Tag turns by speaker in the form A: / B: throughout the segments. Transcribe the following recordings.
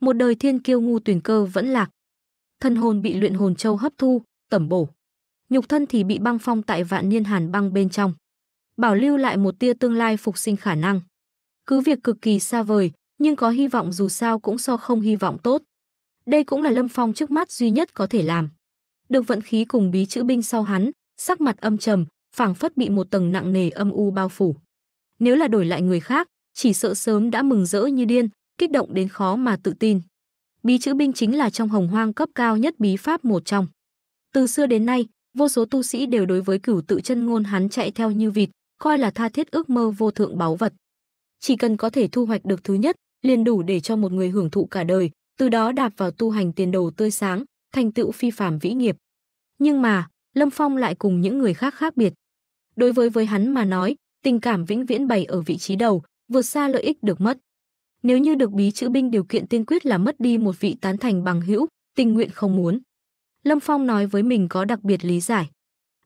A: Một đời thiên kiêu ngu tuyển cơ vẫn lạc. Thân hồn bị luyện hồn châu hấp thu, tẩm bổ. Nhục thân thì bị băng phong tại vạn niên hàn băng bên trong. Bảo lưu lại một tia tương lai phục sinh khả năng. Cứ việc cực kỳ xa vời, nhưng có hy vọng dù sao cũng so không hy vọng tốt. Đây cũng là Lâm Phong trước mắt duy nhất có thể làm. Được vận khí cùng bí chữ binh sau hắn, sắc mặt âm trầm, phảng phất bị một tầng nặng nề âm u bao phủ. Nếu là đổi lại người khác, chỉ sợ sớm đã mừng rỡ như điên, kích động đến khó mà tự tin. Bí chữ binh chính là trong hồng hoang cấp cao nhất bí pháp một trong. Từ xưa đến nay, vô số tu sĩ đều đối với cửu tự chân ngôn hắn chạy theo như vịt, coi là tha thiết ước mơ vô thượng báu vật. Chỉ cần có thể thu hoạch được thứ nhất, liền đủ để cho một người hưởng thụ cả đời, từ đó đạp vào tu hành tiền đồ tươi sáng, thành tựu phi phàm vĩ nghiệp. Nhưng mà, Lâm Phong lại cùng những người khác khác biệt. Đối với với hắn mà nói, tình cảm vĩnh viễn bày ở vị trí đầu, vượt xa lợi ích được mất. Nếu như được bí chữ binh điều kiện tiên quyết là mất đi một vị tán thành bằng hữu, tình nguyện không muốn. Lâm Phong nói với mình có đặc biệt lý giải.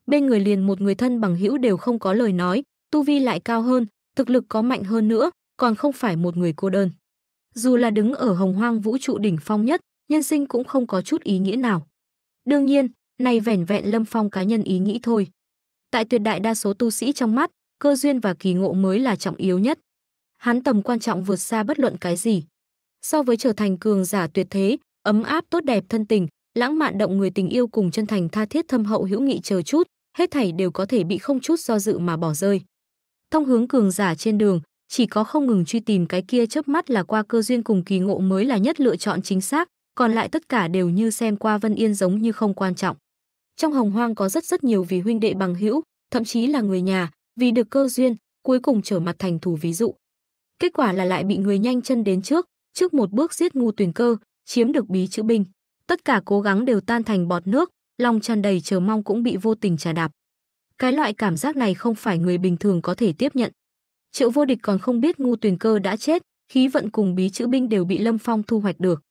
A: Bên người liền một người thân bằng hữu đều không có lời nói, tu vi lại cao hơn, thực lực có mạnh hơn nữa, còn không phải một người cô đơn. Dù là đứng ở hồng hoang vũ trụ đỉnh phong nhất, nhân sinh cũng không có chút ý nghĩa nào. Đương nhiên, này vẻn vẹn Lâm Phong cá nhân ý nghĩ thôi. Tại tuyệt đại đa số tu sĩ trong mắt, cơ duyên và kỳ ngộ mới là trọng yếu nhất. Hắn tầm quan trọng vượt xa bất luận cái gì. So với trở thành cường giả tuyệt thế, ấm áp tốt đẹp thân tình, lãng mạn động người tình yêu cùng chân thành tha thiết thâm hậu hữu nghị chờ chút, hết thảy đều có thể bị không chút do dự mà bỏ rơi. Thông hướng cường giả trên đường, chỉ có không ngừng truy tìm cái kia chớp mắt là qua cơ duyên cùng kỳ ngộ mới là nhất lựa chọn chính xác, còn lại tất cả đều như xem qua Vân Yên giống như không quan trọng. Trong Hồng Hoang có rất rất nhiều vì huynh đệ bằng hữu, thậm chí là người nhà, vì được cơ duyên, cuối cùng trở mặt thành thù ví dụ. Kết quả là lại bị người nhanh chân đến trước, trước một bước giết ngu tuyển cơ, chiếm được bí chữ binh. Tất cả cố gắng đều tan thành bọt nước, lòng tràn đầy chờ mong cũng bị vô tình trà đạp. Cái loại cảm giác này không phải người bình thường có thể tiếp nhận. Triệu vô địch còn không biết ngu tuyển cơ đã chết, khí vận cùng bí chữ binh đều bị Lâm Phong thu hoạch được.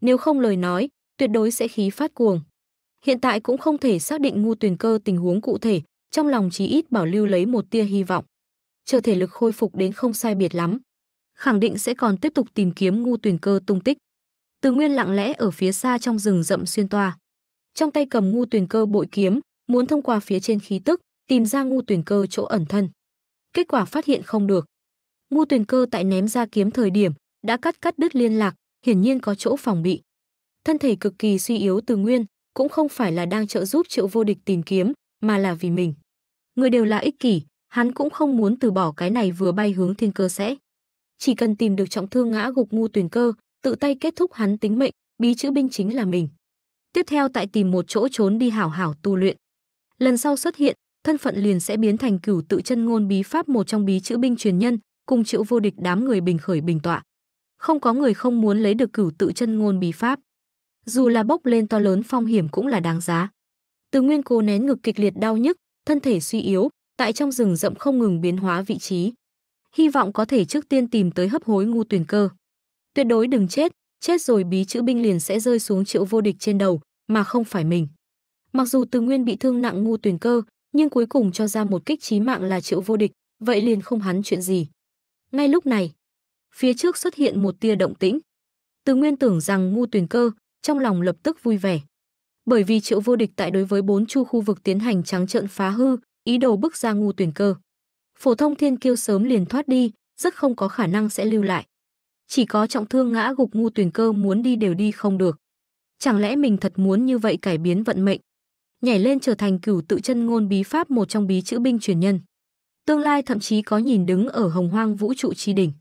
A: Nếu không lời nói, tuyệt đối sẽ khí phát cuồng. Hiện tại cũng không thể xác định ngu tuyển cơ tình huống cụ thể, trong lòng chí ít bảo lưu lấy một tia hy vọng. Chờ thể lực khôi phục đến không sai biệt lắm, khẳng định sẽ còn tiếp tục tìm kiếm ngu tuyển cơ tung tích. Từ Nguyên lặng lẽ ở phía xa trong rừng rậm xuyên toa. Trong tay cầm ngu tuyển cơ bội kiếm, muốn thông qua phía trên khí tức, tìm ra ngu tuyển cơ chỗ ẩn thân. Kết quả phát hiện không được. Ngu tuyển cơ tại ném ra kiếm thời điểm, đã cắt cắt đứt liên lạc, hiển nhiên có chỗ phòng bị. Thân thể cực kỳ suy yếu từ Nguyên, cũng không phải là đang trợ giúp Triệu Vô Địch tìm kiếm, mà là vì mình. Người đều là ích kỷ, hắn cũng không muốn từ bỏ cái này vừa bay hướng thiên cơ sẽ. Chỉ cần tìm được trọng thương ngã gục ngu tuyển cơ, tự tay kết thúc hắn tính mệnh, bí chữ binh chính là mình. Tiếp theo tại tìm một chỗ trốn đi hảo hảo tu luyện. Lần sau xuất hiện, thân phận liền sẽ biến thành cửu tự chân ngôn bí pháp một trong bí chữ binh truyền nhân, cùng chịu vô địch đám người bình khởi bình tọa. Không có người không muốn lấy được cửu tự chân ngôn bí pháp. Dù là bốc lên to lớn phong hiểm cũng là đáng giá. Từ Nguyên cố nén ngực kịch liệt đau nhức, thân thể suy yếu, tại trong rừng rậm không ngừng biến hóa vị trí. Hy vọng có thể trước tiên tìm tới hấp hối ngu tuyển cơ. Tuyệt đối đừng chết, chết rồi bí chữ binh liền sẽ rơi xuống triệu vô địch trên đầu, mà không phải mình. Mặc dù Từ Nguyên bị thương nặng ngu tuyển cơ, nhưng cuối cùng cho ra một kích chí mạng là triệu vô địch, vậy liền không hắn chuyện gì. Ngay lúc này, phía trước xuất hiện một tia động tĩnh. Từ Nguyên tưởng rằng ngu tuyển cơ, trong lòng lập tức vui vẻ. Bởi vì triệu vô địch tại đối với bốn chu khu vực tiến hành trắng trợn phá hư, ý đồ bức ra ngu tuyển cơ. Phổ thông thiên kiêu sớm liền thoát đi, rất không có khả năng sẽ lưu lại. Chỉ có trọng thương ngã gục ngu tuyển cơ muốn đi đều đi không được. Chẳng lẽ mình thật muốn như vậy cải biến vận mệnh? Nhảy lên trở thành cửu tự chân ngôn bí pháp một trong bí chữ binh truyền nhân. Tương lai thậm chí có nhìn đứng ở hồng hoang vũ trụ chi đỉnh.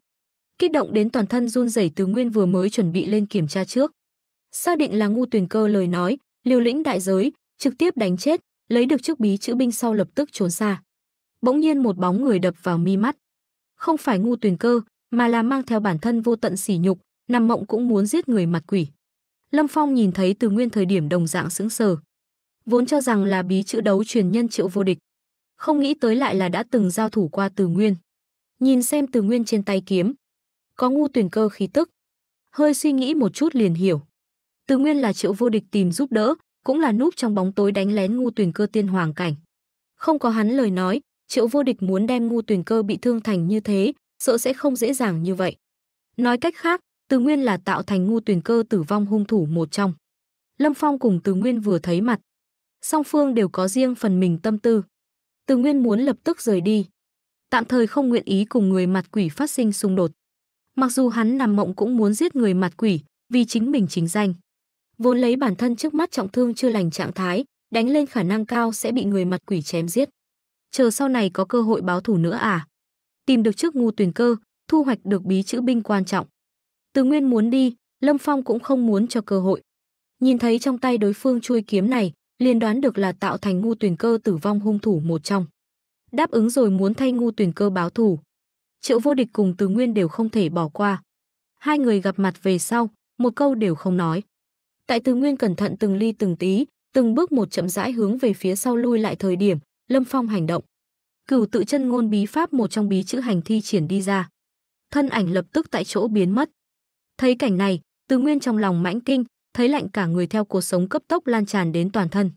A: Kích động đến toàn thân run rẩy từ nguyên vừa mới chuẩn bị lên kiểm tra trước. Xác định là ngu tuyển cơ lời nói, liều lĩnh đại giới, trực tiếp đánh chết, lấy được chiếc bí chữ binh sau lập tức trốn xa. Bỗng nhiên một bóng người đập vào mi mắt. Không phải ngu tuyển cơ, mà là mang theo bản thân vô tận sỉ nhục, nằm mộng cũng muốn giết người mặt quỷ. Lâm Phong nhìn thấy từ nguyên thời điểm đồng dạng sững sờ. Vốn cho rằng là bí chữ đấu truyền nhân triệu vô địch. Không nghĩ tới lại là đã từng giao thủ qua từ nguyên. Nhìn xem từ nguyên trên tay kiếm. Có ngu tuyển cơ khí tức. Hơi suy nghĩ một chút liền hiểu. Từ nguyên là triệu vô địch tìm giúp đỡ, cũng là núp trong bóng tối đánh lén ngu tuyển cơ tiên hoàng cảnh. Không có hắn lời nói, triệu vô địch muốn đem ngu tuyển cơ bị thương thành như thế, sợ sẽ không dễ dàng như vậy. Nói cách khác, Từ Nguyên là tạo thành ngu tuyển cơ tử vong hung thủ một trong. Lâm Phong cùng Từ Nguyên vừa thấy mặt, song phương đều có riêng phần mình tâm tư. Từ Nguyên muốn lập tức rời đi, tạm thời không nguyện ý cùng người mặt quỷ phát sinh xung đột. Mặc dù hắn nằm mộng cũng muốn giết người mặt quỷ, vì chính mình chính danh. Vốn lấy bản thân trước mắt trọng thương chưa lành trạng thái, đánh lên khả năng cao sẽ bị người mặt quỷ chém giết. Chờ sau này có cơ hội báo thù nữa à? Tìm được trước ngu tuyển cơ, thu hoạch được bí chữ binh quan trọng. Từ Nguyên muốn đi, Lâm Phong cũng không muốn cho cơ hội. Nhìn thấy trong tay đối phương chui kiếm này, liền đoán được là tạo thành ngu tuyển cơ tử vong hung thủ một trong. Đáp ứng rồi muốn thay ngu tuyển cơ báo thù. Triệu vô địch cùng Từ Nguyên đều không thể bỏ qua. Hai người gặp mặt về sau, một câu đều không nói. Tại Từ Nguyên cẩn thận từng ly từng tí, từng bước một chậm rãi hướng về phía sau lui lại thời điểm, Lâm Phong hành động. Cửu tự chân ngôn bí pháp một trong bí chữ hành thi triển đi ra. Thân ảnh lập tức tại chỗ biến mất. Thấy cảnh này, Từ Nguyên trong lòng mãnh kinh, thấy lạnh cả người theo cuộc sống cấp tốc lan tràn đến toàn thân.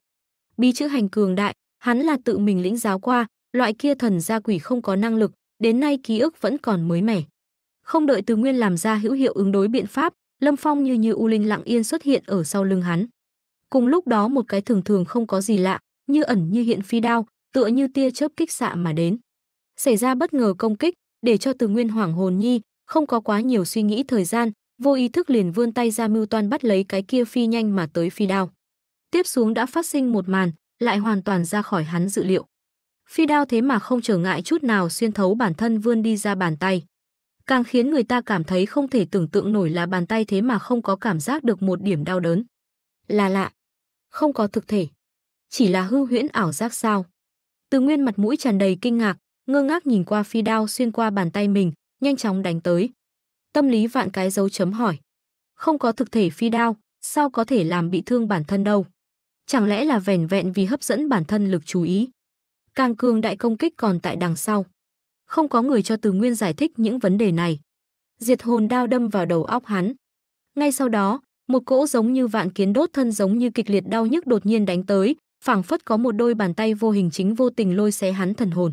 A: Bí chữ hành cường đại, hắn là tự mình lĩnh giáo qua, loại kia thần gia quỷ không có năng lực, đến nay ký ức vẫn còn mới mẻ. Không đợi Từ Nguyên làm ra hữu hiệu ứng đối biện pháp, Lâm Phong như như u linh lặng yên xuất hiện ở sau lưng hắn. Cùng lúc đó một cái thường thường không có gì lạ, như ẩn như hiện phi đao, tựa như tia chớp kích xạ mà đến. Xảy ra bất ngờ công kích, để cho Từ Nguyên hoảng hồn nhi, không có quá nhiều suy nghĩ thời gian, vô ý thức liền vươn tay ra mưu toan bắt lấy cái kia phi nhanh mà tới phi đao. Tiếp xuống đã phát sinh một màn, lại hoàn toàn ra khỏi hắn dự liệu. Phi đao thế mà không trở ngại chút nào xuyên thấu bản thân vươn đi ra bàn tay. Càng khiến người ta cảm thấy không thể tưởng tượng nổi là bàn tay thế mà không có cảm giác được một điểm đau đớn. Là lạ. Không có thực thể. Chỉ là hư huyễn ảo giác sao. Từ nguyên mặt mũi tràn đầy kinh ngạc, ngơ ngác nhìn qua phi đao xuyên qua bàn tay mình, nhanh chóng đánh tới. Tâm lý vạn cái dấu chấm hỏi. Không có thực thể phi đao, sao có thể làm bị thương bản thân đâu? Chẳng lẽ là vẻn vẹn vì hấp dẫn bản thân lực chú ý? Càng cường đại công kích còn tại đằng sau. Không có người cho Từ Nguyên giải thích những vấn đề này. Diệt hồn đao đâm vào đầu óc hắn. Ngay sau đó, một cỗ giống như vạn kiến đốt thân giống như kịch liệt đau nhức đột nhiên đánh tới, phảng phất có một đôi bàn tay vô hình chính vô tình lôi xé hắn thần hồn.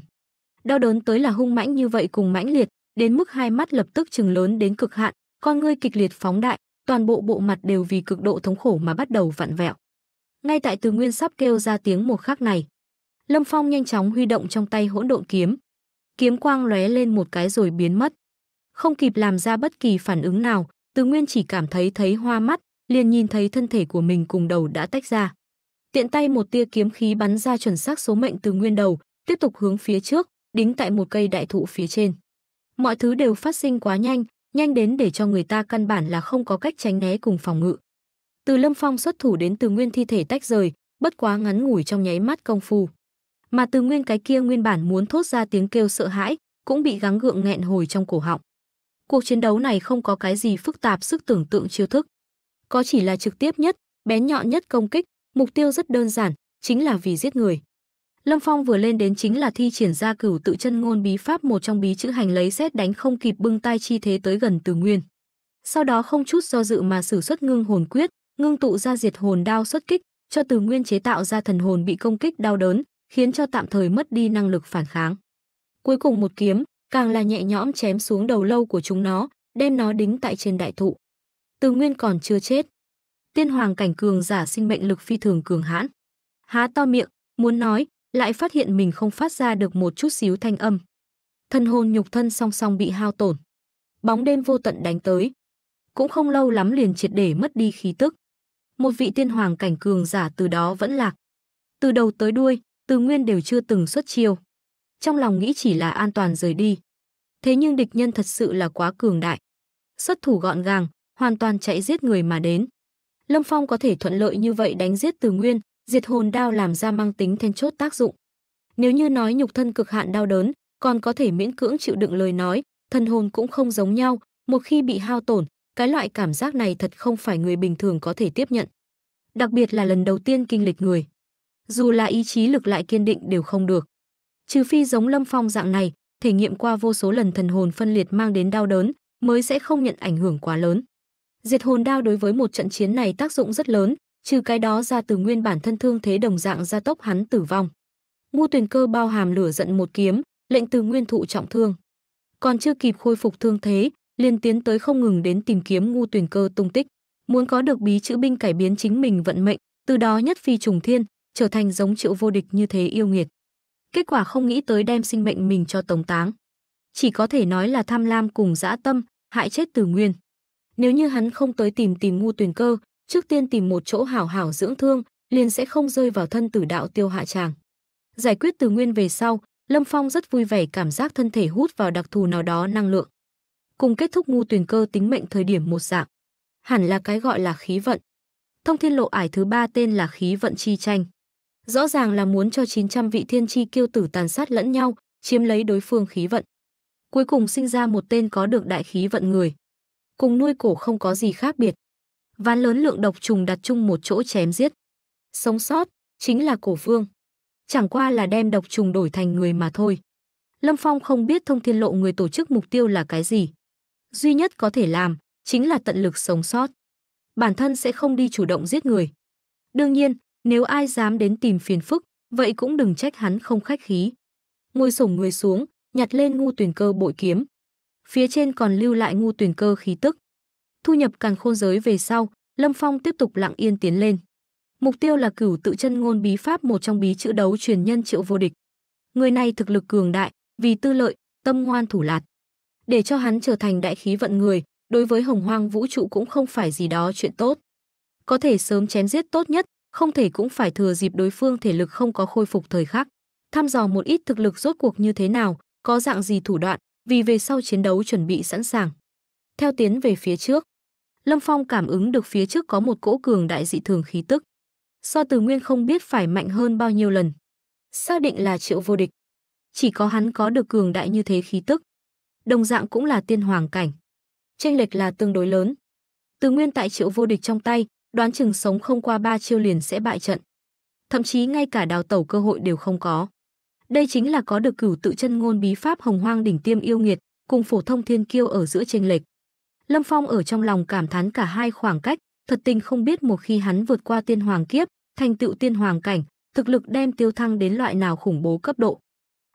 A: Đau đớn tới là hung mãnh như vậy cùng mãnh liệt, đến mức hai mắt lập tức trừng lớn đến cực hạn, con ngươi kịch liệt phóng đại, toàn bộ bộ mặt đều vì cực độ thống khổ mà bắt đầu vặn vẹo. Ngay tại Từ Nguyên sắp kêu ra tiếng một khắc này, Lâm Phong nhanh chóng huy động trong tay hỗn độn kiếm. Kiếm quang lóe lên một cái rồi biến mất. Không kịp làm ra bất kỳ phản ứng nào, Từ Nguyên chỉ cảm thấy thấy hoa mắt, liền nhìn thấy thân thể của mình cùng đầu đã tách ra. Tiện tay một tia kiếm khí bắn ra chuẩn xác số mệnh từ Nguyên đầu, tiếp tục hướng phía trước, đính tại một cây đại thụ phía trên. Mọi thứ đều phát sinh quá nhanh, nhanh đến để cho người ta căn bản là không có cách tránh né cùng phòng ngự. Từ Lâm Phong xuất thủ đến Từ Nguyên thi thể tách rời, bất quá ngắn ngủi trong nháy mắt công phu. Mà Từ Nguyên cái kia nguyên bản muốn thốt ra tiếng kêu sợ hãi, cũng bị gắng gượng nghẹn hồi trong cổ họng. Cuộc chiến đấu này không có cái gì phức tạp sức tưởng tượng chiêu thức, có chỉ là trực tiếp nhất, bén nhọn nhất công kích, mục tiêu rất đơn giản, chính là vì giết người. Lâm Phong vừa lên đến chính là thi triển ra cửu tự chân ngôn bí pháp một trong bí chữ hành lấy xét đánh không kịp bưng tay chi thế tới gần Từ Nguyên. Sau đó không chút do dự mà sử xuất ngưng hồn quyết, ngưng tụ ra diệt hồn đao xuất kích, cho Từ Nguyên chế tạo ra thần hồn bị công kích đau đớn, khiến cho tạm thời mất đi năng lực phản kháng. Cuối cùng một kiếm, càng là nhẹ nhõm chém xuống đầu lâu của chúng nó, đem nó đính tại trên đại thụ. Từ Nguyên còn chưa chết. Tiên hoàng cảnh cường giả sinh mệnh lực phi thường cường hãn. Há to miệng, muốn nói, lại phát hiện mình không phát ra được một chút xíu thanh âm. Thân hồn nhục thân song song bị hao tổn. Bóng đêm vô tận đánh tới. Cũng không lâu lắm liền triệt để mất đi khí tức. Một vị tiên hoàng cảnh cường giả từ đó vẫn lạc. Từ đầu tới đuôi, từ nguyên đều chưa từng xuất chiêu. Trong lòng nghĩ chỉ là an toàn rời đi. Thế nhưng địch nhân thật sự là quá cường đại. Xuất thủ gọn gàng, hoàn toàn chạy giết người mà đến. Lâm Phong có thể thuận lợi như vậy đánh giết Từ Nguyên, diệt hồn đao làm ra mang tính then chốt tác dụng. Nếu như nói nhục thân cực hạn đau đớn, còn có thể miễn cưỡng chịu đựng lời nói, thần hồn cũng không giống nhau, một khi bị hao tổn, cái loại cảm giác này thật không phải người bình thường có thể tiếp nhận. Đặc biệt là lần đầu tiên kinh lịch người. Dù là ý chí lực lại kiên định đều không được. Trừ phi giống Lâm Phong dạng này, thể nghiệm qua vô số lần thần hồn phân liệt mang đến đau đớn, mới sẽ không nhận ảnh hưởng quá lớn. Diệt hồn đao đối với một trận chiến này tác dụng rất lớn, trừ cái đó ra từ nguyên bản thân thương thế đồng dạng gia tốc hắn tử vong. Ngô Tuyền Cơ bao hàm lửa giận một kiếm, lệnh từ nguyên thụ trọng thương. Còn chưa kịp khôi phục thương thế, liền tiến tới không ngừng đến tìm kiếm Ngô Tuyền cơ tung tích, muốn có được bí chữ binh cải biến chính mình vận mệnh, từ đó nhất phi trùng thiên, trở thành giống triệu vô địch như thế yêu nghiệt. Kết quả không nghĩ tới đem sinh mệnh mình cho tống táng. Chỉ có thể nói là tham lam cùng dã tâm, hại chết từ nguyên. Nếu như hắn không tới tìm tìm ngu tuyển cơ, trước tiên tìm một chỗ hảo hảo dưỡng thương, liền sẽ không rơi vào thân tử đạo tiêu hạ tràng. Giải quyết từ nguyên về sau, Lâm Phong rất vui vẻ cảm giác thân thể hút vào đặc thù nào đó năng lượng. Cùng kết thúc ngu tuyển cơ tính mệnh thời điểm một dạng. Hẳn là cái gọi là khí vận. Thông thiên lộ ải thứ ba tên là khí vận chi tranh. Rõ ràng là muốn cho 900 vị thiên chi kiêu tử tàn sát lẫn nhau, chiếm lấy đối phương khí vận. Cuối cùng sinh ra một tên có được đại khí vận người. Cùng nuôi cổ không có gì khác biệt. Ván lớn lượng độc trùng đặt chung một chỗ chém giết. Sống sót, chính là cổ phương. Chẳng qua là đem độc trùng đổi thành người mà thôi. Lâm Phong không biết thông thiên lộ người tổ chức mục tiêu là cái gì. Duy nhất có thể làm, chính là tận lực sống sót. Bản thân sẽ không đi chủ động giết người. Đương nhiên, nếu ai dám đến tìm phiền phức, vậy cũng đừng trách hắn không khách khí. Ngồi sổng người xuống, nhặt lên ngu tuyển cơ bội kiếm. Phía trên còn lưu lại ngu tuyển cơ khí tức. Thu nhập càng khôn giới về sau, Lâm Phong tiếp tục lặng yên tiến lên. Mục tiêu là cửu tự chân ngôn bí pháp một trong bí chữ đấu truyền nhân triệu vô địch. Người này thực lực cường đại, vì tư lợi, tâm ngoan thủ lạt. Để cho hắn trở thành đại khí vận người, đối với hồng hoang vũ trụ cũng không phải gì đó chuyện tốt. Có thể sớm chém giết tốt nhất, không thể cũng phải thừa dịp đối phương thể lực không có khôi phục thời khắc. Thăm dò một ít thực lực rốt cuộc như thế nào, có dạng gì thủ đoạn, vì về sau chiến đấu chuẩn bị sẵn sàng. Theo tiến về phía trước, Lâm Phong cảm ứng được phía trước có một cỗ cường đại dị thường khí tức. So từ nguyên không biết phải mạnh hơn bao nhiêu lần. Xác định là triệu vô địch. Chỉ có hắn có được cường đại như thế khí tức. Đồng dạng cũng là tiên hoàng cảnh. Tranh lệch là tương đối lớn. Từ nguyên tại triệu vô địch trong tay, đoán chừng sống không qua ba chiêu liền sẽ bại trận. Thậm chí ngay cả đào tẩu cơ hội đều không có. Đây chính là có được cửu tự chân ngôn bí pháp hồng hoang đỉnh tiêm yêu nghiệt, cùng phổ thông thiên kiêu ở giữa chênh lệch. Lâm Phong ở trong lòng cảm thán cả hai khoảng cách, thật tình không biết một khi hắn vượt qua tiên hoàng kiếp, thành tựu tiên hoàng cảnh, thực lực đem tiêu thăng đến loại nào khủng bố cấp độ.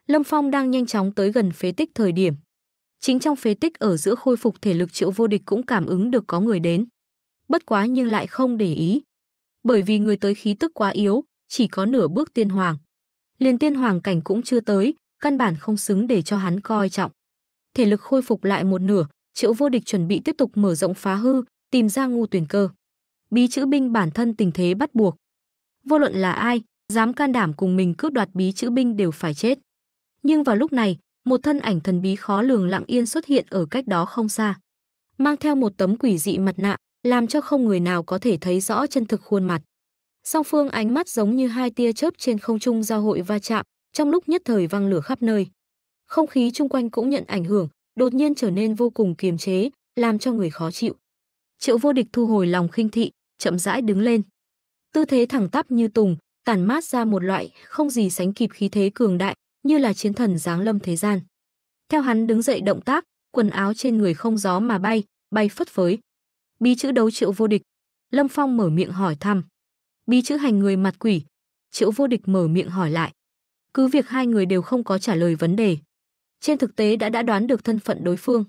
A: Lâm Phong đang nhanh chóng tới gần phế tích thời điểm. Chính trong phế tích ở giữa khôi phục thể lực triệu vô địch cũng cảm ứng được có người đến. Bất quá nhưng lại không để ý. Bởi vì người tới khí tức quá yếu, chỉ có nửa bước tiên hoàng. Liền tiên hoàng cảnh cũng chưa tới, căn bản không xứng để cho hắn coi trọng. Thể lực khôi phục lại một nửa, triệu vô địch chuẩn bị tiếp tục mở rộng phá hư, tìm ra ngu tuyển cơ. Bí chữ binh bản thân tình thế bắt buộc. Vô luận là ai, dám can đảm cùng mình cướp đoạt bí chữ binh đều phải chết. Nhưng vào lúc này, một thân ảnh thần bí khó lường lặng yên xuất hiện ở cách đó không xa. Mang theo một tấm quỷ dị mặt nạ, làm cho không người nào có thể thấy rõ chân thực khuôn mặt. Song phương ánh mắt giống như hai tia chớp trên không trung giao hội va chạm, trong lúc nhất thời văng lửa khắp nơi. Không khí chung quanh cũng nhận ảnh hưởng, đột nhiên trở nên vô cùng kiềm chế, làm cho người khó chịu. Triệu Vô Địch thu hồi lòng khinh thị, chậm rãi đứng lên. Tư thế thẳng tắp như tùng, tản mát ra một loại không gì sánh kịp khí thế cường đại, như là chiến thần giáng lâm thế gian. Theo hắn đứng dậy động tác, quần áo trên người không gió mà bay, bay phất phới. Bí chữ đấu Triệu Vô Địch. Lâm Phong mở miệng hỏi thăm. Bí chữ hành người mặt quỷ. Triệu Vô Địch mở miệng hỏi lại. Cứ việc hai người đều không có trả lời vấn đề. Trên thực tế đã đã đoán được thân phận đối phương.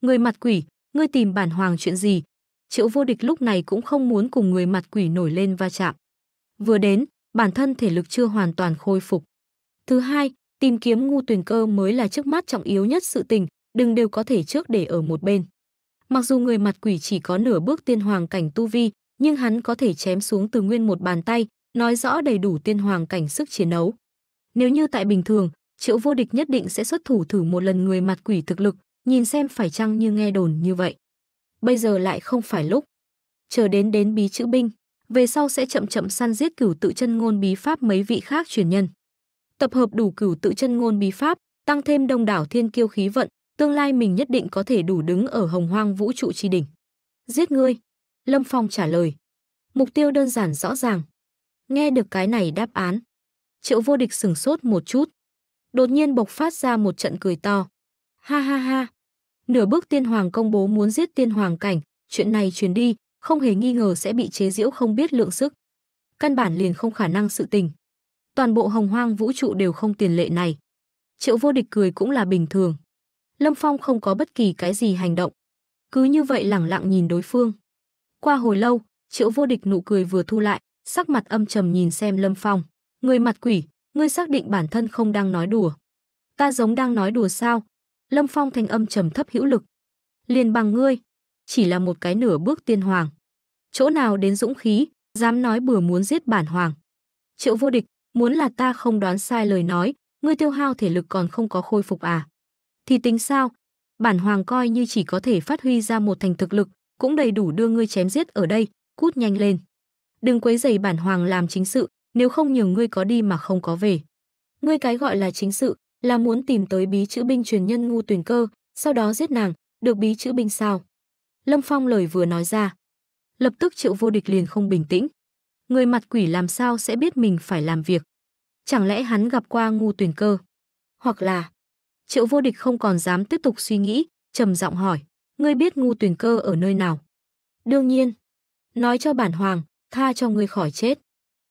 A: Người mặt quỷ, ngươi tìm bản hoàng chuyện gì? Triệu Vô Địch lúc này cũng không muốn cùng người mặt quỷ nổi lên va chạm. Vừa đến, bản thân thể lực chưa hoàn toàn khôi phục. Thứ hai, tìm kiếm ngu tuyển cơ mới là trước mắt trọng yếu nhất sự tình, đừng đều có thể trước để ở một bên. Mặc dù người mặt quỷ chỉ có nửa bước tiên hoàng cảnh tu vi, nhưng hắn có thể chém xuống từ nguyên một bàn tay, nói rõ đầy đủ tiên hoàng cảnh sức chiến đấu. Nếu như tại bình thường, Triệu Vô Địch nhất định sẽ xuất thủ thử một lần người mặt quỷ thực lực, nhìn xem phải chăng như nghe đồn như vậy. Bây giờ lại không phải lúc. Chờ đến đến bí chữ binh, về sau sẽ chậm chậm săn giết cửu tự chân ngôn bí pháp mấy vị khác truyền nhân. Tập hợp đủ cửu tự chân ngôn bí pháp, tăng thêm đông đảo thiên kiêu khí vận, tương lai mình nhất định có thể đủ đứng ở hồng hoang vũ trụ chi đỉnh. Giết ngươi. Lâm Phong trả lời. Mục tiêu đơn giản rõ ràng. Nghe được cái này đáp án. Triệu vô địch sừng sốt một chút. Đột nhiên bộc phát ra một trận cười to. Ha ha ha. Nửa bước tiên hoàng công bố muốn giết tiên hoàng cảnh, chuyện này truyền đi, không hề nghi ngờ sẽ bị chế giễu không biết lượng sức. Căn bản liền không khả năng sự tình. Toàn bộ hồng hoang vũ trụ đều không tiền lệ này. Triệu vô địch cười cũng là bình thường. Lâm Phong không có bất kỳ cái gì hành động, cứ như vậy lẳng lặng nhìn đối phương. Qua hồi lâu, Triệu Vô Địch nụ cười vừa thu lại, sắc mặt âm trầm nhìn xem Lâm Phong. Người mặt quỷ, ngươi xác định bản thân không đang nói đùa. Ta giống đang nói đùa sao? Lâm Phong thanh âm trầm thấp hữu lực. Liền bằng ngươi, chỉ là một cái nửa bước tiên hoàng. Chỗ nào đến dũng khí, dám nói bừa muốn giết bản hoàng. Triệu vô địch, muốn là ta không đoán sai lời nói, ngươi tiêu hao thể lực còn không có khôi phục à? Thì tính sao? Bản hoàng coi như chỉ có thể phát huy ra một thành thực lực, cũng đầy đủ đưa ngươi chém giết ở đây, cút nhanh lên. Đừng quấy rầy bản hoàng làm chính sự, nếu không nhiều ngươi có đi mà không có về. Ngươi cái gọi là chính sự, là muốn tìm tới bí chữ binh truyền nhân ngu tuyển cơ, sau đó giết nàng, được bí chữ binh sao? Lâm Phong lời vừa nói ra, lập tức Triệu Vô Địch liền không bình tĩnh. Người mặt quỷ làm sao sẽ biết mình phải làm việc? Chẳng lẽ hắn gặp qua ngu tuyển cơ? Hoặc là Triệu Vô Địch không còn dám tiếp tục suy nghĩ, trầm giọng hỏi, ngươi biết ngu tuyển cơ ở nơi nào? Đương nhiên, nói cho bản hoàng, tha cho ngươi khỏi chết.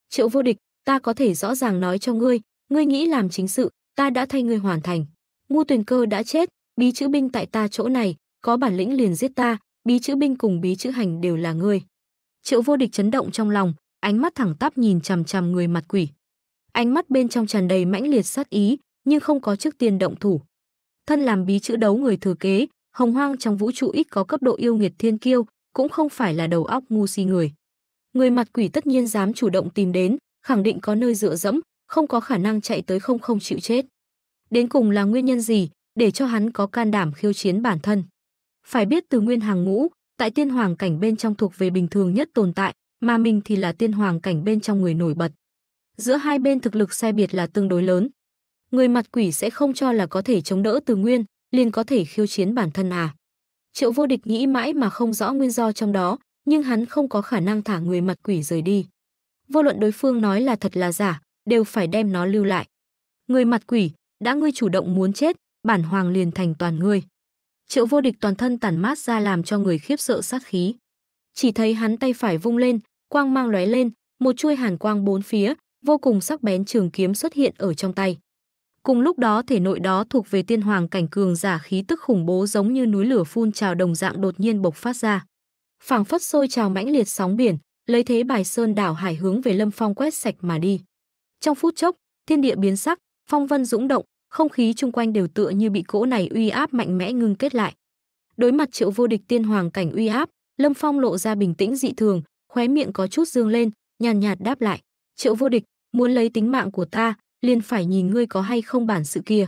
A: Triệu Vô Địch, ta có thể rõ ràng nói cho ngươi, ngươi nghĩ làm chính sự, ta đã thay ngươi hoàn thành. Ngu tuyển cơ đã chết, bí chữ binh tại ta chỗ này, có bản lĩnh liền giết ta, bí chữ binh cùng bí chữ hành đều là ngươi. Triệu vô địch chấn động trong lòng, ánh mắt thẳng tắp nhìn chằm chằm người mặt quỷ. Ánh mắt bên trong tràn đầy mãnh liệt sát ý, nhưng không có trước tiên động thủ. Thân làm bí chữ đấu người thừa kế, hồng hoang trong vũ trụ ít có cấp độ yêu nghiệt thiên kiêu, cũng không phải là đầu óc ngu si người. Người mặt quỷ tất nhiên dám chủ động tìm đến, khẳng định có nơi dựa dẫm, không có khả năng chạy tới không không chịu chết. Đến cùng là nguyên nhân gì để cho hắn có can đảm khiêu chiến bản thân? Phải biết từ nguyên hàng ngũ, tại tiên hoàng cảnh bên trong thuộc về bình thường nhất tồn tại, mà mình thì là tiên hoàng cảnh bên trong người nổi bật. Giữa hai bên thực lực sai biệt là tương đối lớn. Người mặt quỷ sẽ không cho là có thể chống đỡ từ nguyên, liền có thể khiêu chiến bản thân à. Triệu vô địch nghĩ mãi mà không rõ nguyên do trong đó, nhưng hắn không có khả năng thả người mặt quỷ rời đi. Vô luận đối phương nói là thật là giả, đều phải đem nó lưu lại. Người mặt quỷ, đã ngươi chủ động muốn chết, bản hoàng liền thành toàn ngươi. Triệu vô địch toàn thân tản mát ra làm cho người khiếp sợ sát khí. Chỉ thấy hắn tay phải vung lên, quang mang lóe lên, một chuôi hàn quang bốn phía, vô cùng sắc bén trường kiếm xuất hiện ở trong tay. Cùng lúc đó thể nội đó thuộc về tiên hoàng cảnh cường giả khí tức khủng bố giống như núi lửa phun trào đồng dạng đột nhiên bộc phát ra. Phảng phất sôi trào mãnh liệt sóng biển, lấy thế bài sơn đảo hải hướng về Lâm Phong quét sạch mà đi. Trong phút chốc, thiên địa biến sắc, phong vân dũng động, không khí chung quanh đều tựa như bị cỗ này uy áp mạnh mẽ ngưng kết lại. Đối mặt Triệu Vô Địch tiên hoàng cảnh uy áp, Lâm Phong lộ ra bình tĩnh dị thường, khóe miệng có chút dương lên, nhàn nhạt, nhạt đáp lại, "Triệu Vô Địch, muốn lấy tính mạng của ta, liền phải nhìn ngươi có hay không bản sự kia."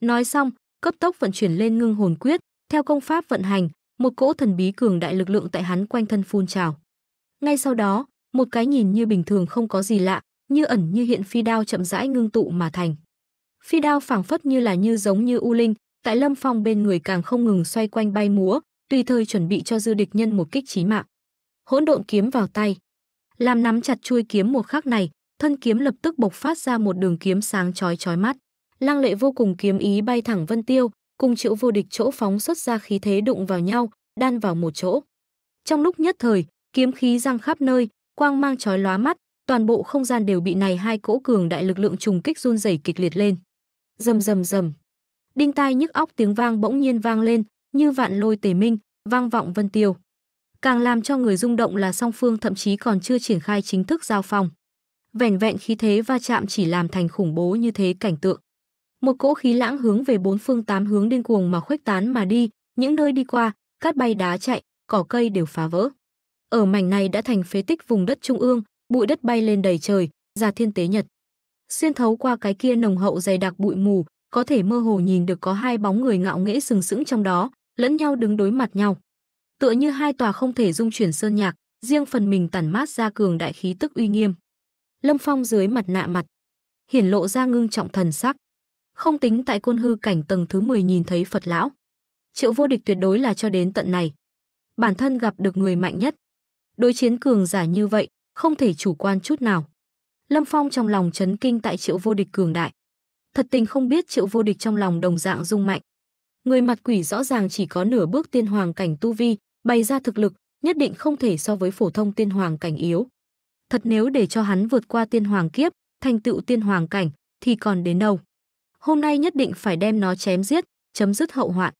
A: Nói xong, cấp tốc vận chuyển lên ngưng hồn quyết, theo công pháp vận hành, một cỗ thần bí cường đại lực lượng tại hắn quanh thân phun trào. Ngay sau đó, một cái nhìn như bình thường không có gì lạ, như ẩn như hiện phi đao chậm rãi ngưng tụ mà thành. Phi đao phảng phất như là như giống như u linh, tại Lâm Phong bên người càng không ngừng xoay quanh bay múa, tùy thời chuẩn bị cho dư địch nhân một kích chí mạng. Hỗn độn kiếm vào tay, làm nắm chặt chuôi kiếm một khắc này, thân kiếm lập tức bộc phát ra một đường kiếm sáng chói chói mắt. Lăng lệ vô cùng kiếm ý bay thẳng vân tiêu, cùng chịu vô địch chỗ phóng xuất ra khí thế đụng vào nhau, đan vào một chỗ. Trong lúc nhất thời, kiếm khí răng khắp nơi, quang mang chói lóa mắt, toàn bộ không gian đều bị này hai cỗ cường đại lực lượng trùng kích run rẩy kịch liệt lên. Rầm rầm rầm. Đinh tai nhức óc tiếng vang bỗng nhiên vang lên, như vạn lôi tề minh, vang vọng vân tiêu. Càng làm cho người rung động là song phương thậm chí còn chưa triển khai chính thức giao phong. Vẻn vẹn khí thế va chạm chỉ làm thành khủng bố như thế cảnh tượng. Một cỗ khí lãng hướng về bốn phương tám hướng điên cuồng mà khuếch tán mà đi, những nơi đi qua, cát bay đá chạy, cỏ cây đều phá vỡ. Ở mảnh này đã thành phế tích vùng đất trung ương, bụi đất bay lên đầy trời, ra thiên tế nhật. Xuyên thấu qua cái kia nồng hậu dày đặc bụi mù, có thể mơ hồ nhìn được có hai bóng người ngạo nghễ sừng sững trong đó, lẫn nhau đứng đối mặt nhau. Tựa như hai tòa không thể dung chuyển sơn nhạc, riêng phần mình tản mát ra cường đại khí tức uy nghiêm. Lâm Phong dưới mặt nạ mặt, hiển lộ ra ngưng trọng thần sắc. Không tính tại côn hư cảnh tầng thứ 10 nhìn thấy Phật lão. Triệu vô địch tuyệt đối là cho đến tận này. Bản thân gặp được người mạnh nhất. Đối chiến cường giả như vậy, không thể chủ quan chút nào. Lâm Phong trong lòng chấn kinh tại Triệu Vô Địch cường đại. Thật tình không biết Triệu Vô Địch trong lòng đồng dạng rung mạnh. Người mặt quỷ rõ ràng chỉ có nửa bước tiên hoàng cảnh tu vi, bày ra thực lực, nhất định không thể so với phổ thông tiên hoàng cảnh yếu. Thật nếu để cho hắn vượt qua tiên hoàng kiếp, thành tựu tiên hoàng cảnh thì còn đến đâu. Hôm nay nhất định phải đem nó chém giết, chấm dứt hậu hoạn.